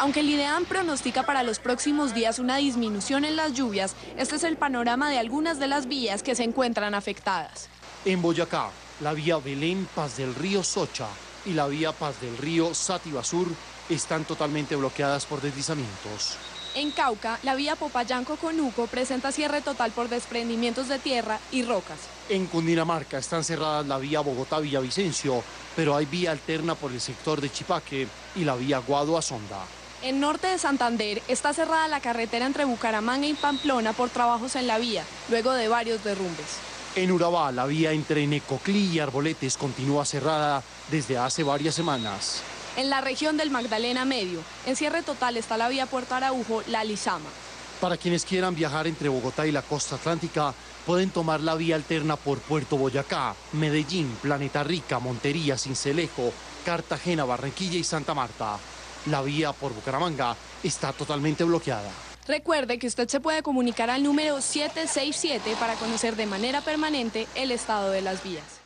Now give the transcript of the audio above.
Aunque el IDEAM pronostica para los próximos días una disminución en las lluvias, este es el panorama de algunas de las vías que se encuentran afectadas. En Boyacá, la vía Belén Paz del Río Socha y la vía Paz del Río Sátiva Sur están totalmente bloqueadas por deslizamientos. En Cauca, la vía Popayanco-Conuco presenta cierre total por desprendimientos de tierra y rocas. En Cundinamarca están cerradas la vía Bogotá-Villavicencio, pero hay vía alterna por el sector de Chipaque y la vía Guado-Azonda. En norte de Santander está cerrada la carretera entre Bucaramanga y Pamplona por trabajos en la vía, luego de varios derrumbes. En Urabá, la vía entre Necoclí y Arboletes continúa cerrada desde hace varias semanas. En la región del Magdalena Medio, en cierre total está la vía Puerto Araujo, La Lizama. Para quienes quieran viajar entre Bogotá y la costa atlántica, pueden tomar la vía alterna por Puerto Boyacá, Medellín, Planeta Rica, Montería, Cincelejo, Cartagena, Barranquilla y Santa Marta. La vía por Bucaramanga está totalmente bloqueada. Recuerde que usted se puede comunicar al número 767 para conocer de manera permanente el estado de las vías.